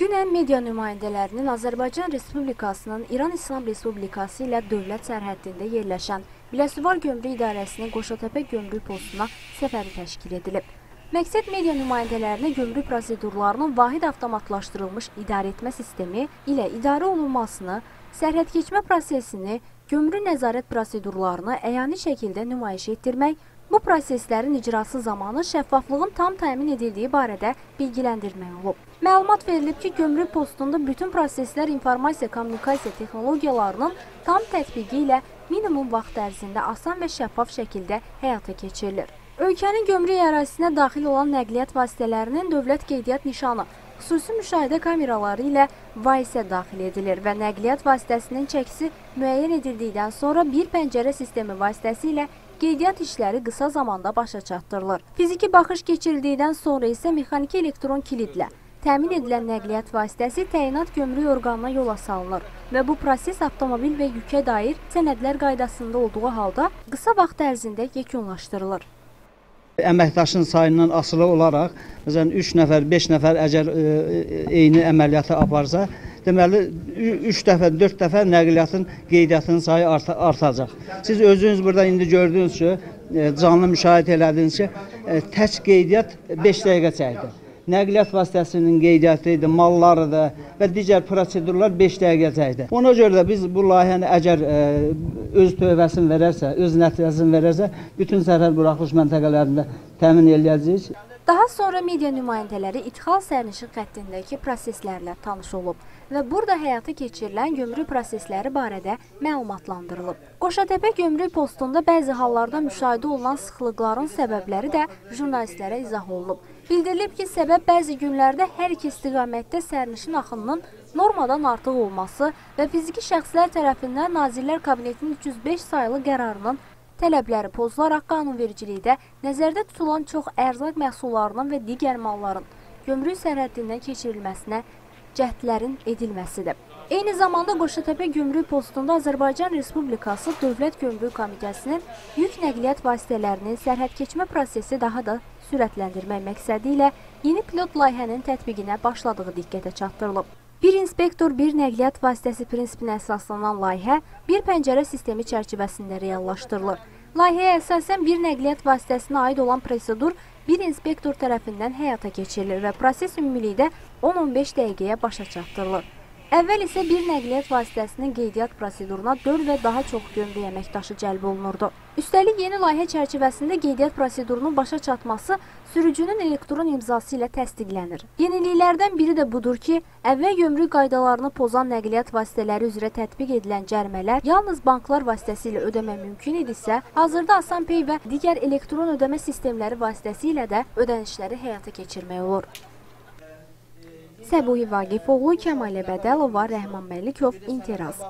Dünən media nümayəndələrinin Azərbaycan Respublikasının İran İslam Respublikası ilə dövlət sərhəddində yerləşən Biləsuvar Gömrük İdarəsinin Qoşatəpə gömrük postuna səfəri təşkil edilib. Məqsəd media nümayəndələrinə gömrük prosedurlarının vahid avtomatlaşdırılmış idarəetmə sistemi ilə idarə olunmasını, sərhəd keçmə prosesini, gömrük nəzarət prosedurlarını əyani şəkildə nümayiş etdirmək, bu proseslərin icrası zamanı şəffaflığın tam təmin edildiyi barədə bilgiləndirmək olub. Məlumat verilib ki, gömrük postunda bütün proseslər informasiya-kommunikasiya texnologiyalarının tam tətbiqi ilə minimum vaxt ərzində asan və şəffaf şəkildə həyata keçirilir. Ölkənin gömrük ərazisinə daxil olan nəqliyyat vasitələrinin dövlət qeydiyyat nişanı xüsusi müşahidə kameraları ilə vaisə daxil edilir və nəqliyyat vasitəsinin çəkisi müəyyən edildikdən sonra bir pəncərə sistemi vasitəsilə qeydiyyat işləri qısa zamanda başa çatdırılır. Fiziki baxış keçirildikdən sonra isə mexaniki elektron kilidlə təmin edilən nəqliyyat vasitəsi təyinat gömrük orqanına yola salınır və bu proses avtomobil və yükə dair sənədlər qaydasında olduğu halda qısa vaxt ərzində yekunlaşdırılır. Əməkdaşın sayından asılı olaraq, məsələn 3 nəfər, 5 nəfər əgər ə, eyni əməliyyatı aparsa, deməli 3 dəfə, 4 dəfə nəqliyyatın qeydiyyatının sayı arta, artacaq. Siz özünüz burada indi gördünüz ki, canlı müşahidə elədiniz ki, tək qeydiyyat 5 dəqiqə çəkdi nəqliyyat vasitəsinin qeydiyyatı idi, malları da və digər prosedurlar 5 dəqiqə çəkdi. Ona görə də biz bu layihəni əgər ə, öz tövbəsini verərsə, öz nəticəsini verərsə, bütün sərhəd buraxılış məntəqələrində təmin eləyəcəyik. Daha sonra media nümayəndələri idxal sərnişin xəttindəki proseslərlə tanış olub və burada həyata keçirilən gömrük prosesləri barədə məlumatlandırılıb. Qoşatəpə gömrük postunda bəzi hallarda müşahidə olunan sıxlıqların səbəbləri də jurnalistlərə izah olunub. Bildirilib ki, səbəb bəzi günlərdə hər iki istiqamətdə sərnişin axınının normadan artıq olması və fiziki şəxslər tərəfindən Nazirlər Kabinetinin 305 sayılı qərarının tələbləri pozularaq qanunvericilikdə nəzərdə tutulan çox ərzaq məhsullarının və digər malların gömrük sərhəddindən keçirilməsinə cəhdlərin edilməsidir. Eyni zamanda Qoşatəpə gömrük postunda Azərbaycan Respublikası Dövlət Gömrük Komitəsinin yük nəqliyyat vasitələrinin sərhəd keçmə prosesi daha da sürətləndirmək məqsədi ilə yeni pilot layihənin tətbiqinə başladığı diqqətə çatdırılıb. Bir inspektor, bir nəqliyyat vasitəsi prinsipinə əsaslanan layihə bir pəncərə sistemi çərçivəsində reallaşdırılır. Layihəyə əsasən bir nəqliyyat vasitəsinə aid olan prosedur bir inspektor tərəfindən həyata keçirilir və proses ümumilikdə 10-15 dəqiqəyə başa çatdırılır. Əvvəl isə bir nəqliyyat vasitəsinin qeydiyyat proseduruna 4 və daha çox gömrük əməkdaşı cəlb olunurdu. Üstəlik, yeni layihə çərçivəsində qeydiyyat prosedurunun başa çatması sürücünün elektron imzası ilə təsdiqlənir. Yeniliklərdən biri də budur ki, əvvəl gömrük qaydalarını pozan nəqliyyat vasitələri üzrə tətbiq edilən cərmələr yalnız banklar vasitəsilə ödəmə mümkün idisə, hazırda Asanpay və digər elektron ödəmə sistemləri vasitəsilə də ödənişləri həyata keçirmək olur. Səbuhi Vaqifoğlu, Kəmalə Bədəlova, Rəhman Məlikov, İntiraz.